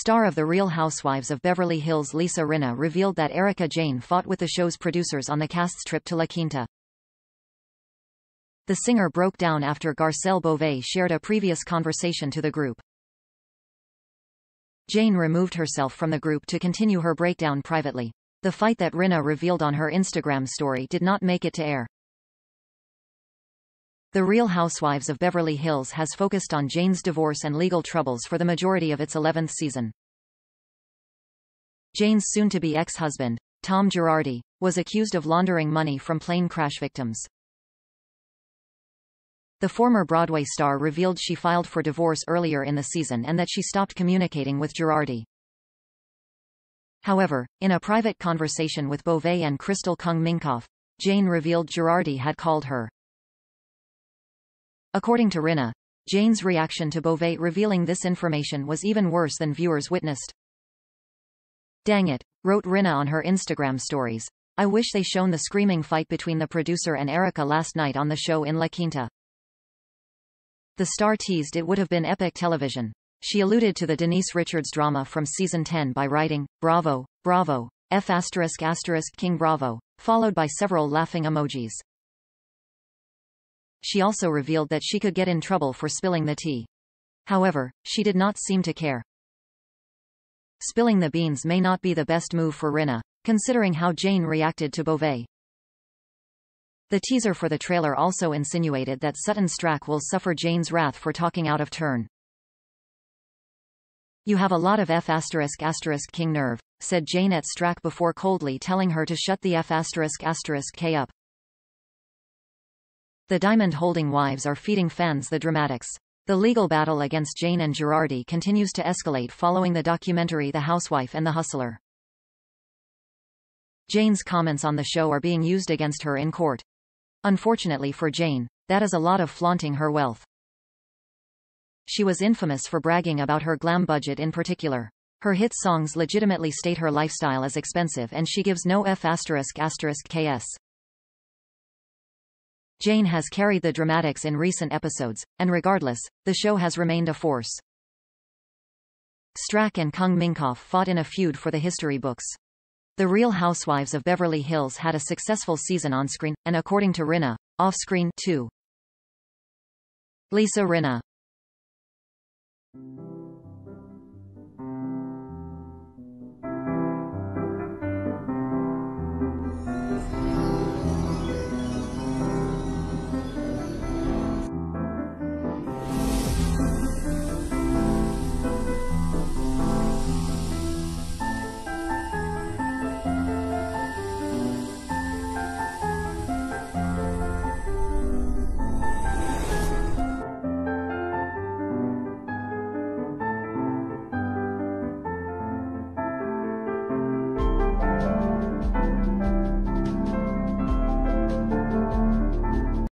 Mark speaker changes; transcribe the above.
Speaker 1: Star of The Real Housewives of Beverly Hills Lisa Rinna revealed that Erika Jayne fought with the show's producers on the cast's trip to La Quinta. The singer broke down after Garcelle Beauvais shared a previous conversation to the group. Jayne removed herself from the group to continue her breakdown privately. The fight that Rinna revealed on her Instagram story did not make it to air. The Real Housewives of Beverly Hills has focused on Jayne's divorce and legal troubles for the majority of its 11th season. Jayne's soon-to-be ex-husband, Tom Girardi, was accused of laundering money from plane crash victims. The former Broadway star revealed she filed for divorce earlier in the season and that she stopped communicating with Girardi. However, in a private conversation with Beauvais and Crystal Kung Minkoff, Jayne revealed Girardi had called her According to Rinna, Jayne's reaction to Beauvais revealing this information was even worse than viewers witnessed. Dang it, wrote Rinna on her Instagram stories. I wish they shown the screaming fight between the producer and Erika last night on the show in La Quinta. The star teased it would have been epic television. She alluded to the Denise Richards drama from season 10 by writing, Bravo, Bravo, F asterisk asterisk King Bravo, followed by several laughing emojis. She also revealed that she could get in trouble for spilling the tea. However, she did not seem to care. Spilling the beans may not be the best move for Rinna, considering how Jayne reacted to Beauvais. The teaser for the trailer also insinuated that Sutton Stracke will suffer Jayne's wrath for talking out of turn. You have a lot of F asterisk asterisk king nerve, said Jayne at Stracke before coldly telling her to shut the F asterisk asterisk K up. The diamond-holding wives are feeding fans the dramatics. The legal battle against Jayne and Girardi continues to escalate following the documentary The Housewife and the Hustler. Jayne's comments on the show are being used against her in court. Unfortunately for Jayne, that is a lot of flaunting her wealth. She was infamous for bragging about her glam budget in particular. Her hit songs legitimately state her lifestyle as expensive and she gives no F asterisk asterisk KS. Jayne has carried the dramatics in recent episodes, and regardless, the show has remained a force. Stracke and Kung Minkoff fought in a feud for the history books. The Real Housewives of Beverly Hills had a successful season on screen, and according to Rinna, off-screen, too. Lisa Rinna